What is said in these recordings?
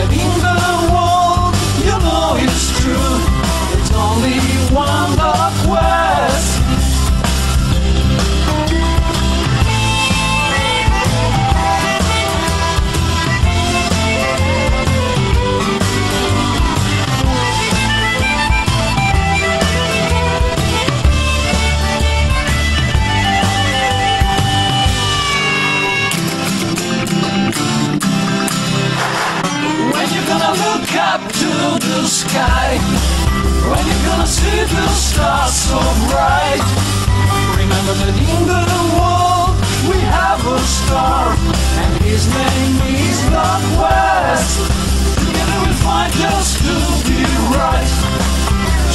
But blue sky. When you're gonna see the stars so bright. Remember that in the world we have a star, and his name is Doc West. Together we'll fight just to be right.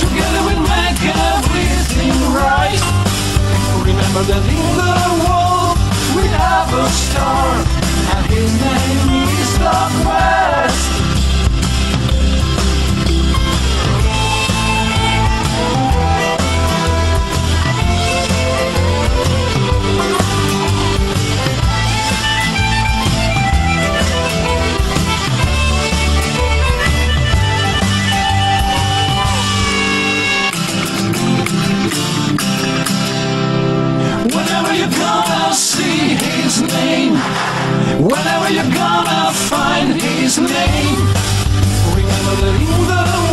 Together we'll make everything right. Remember that in the world we have a star, you're gonna find his name, remember that